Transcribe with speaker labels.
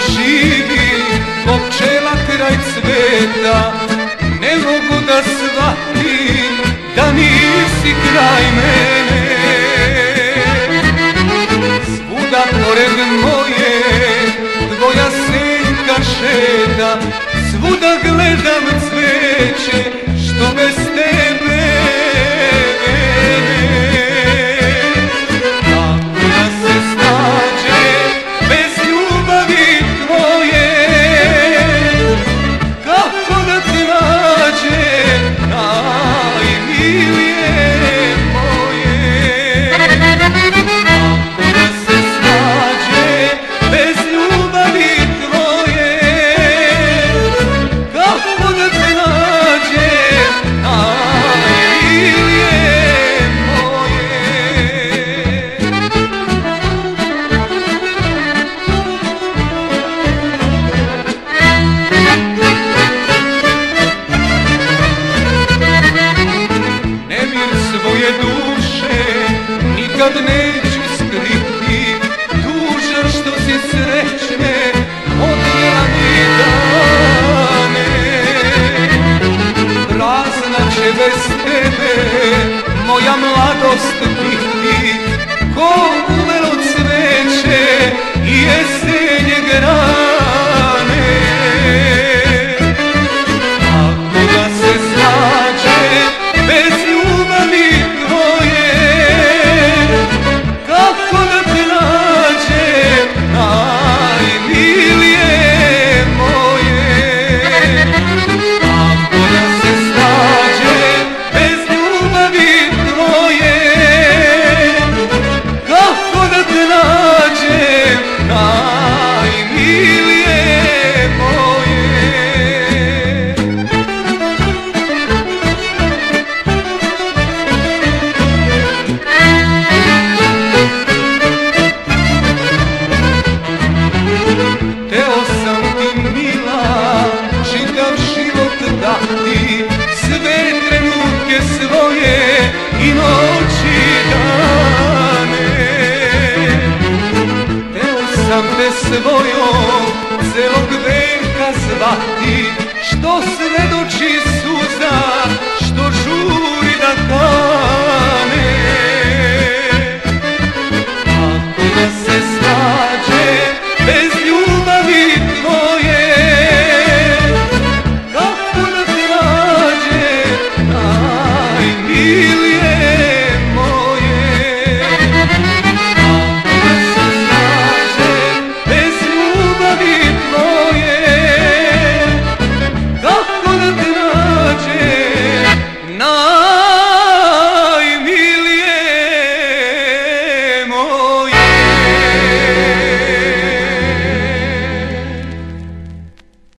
Speaker 1: živi Ko pčela kraj cveta. Ne mogu da shvatim Da nisi kraj mene. Svuda pored moje Tvoja senka šeta. Svuda gledam cveće Što bez tebe of the age i noći dane. Teo sam te svojom celog veka zvati Što svedoči suza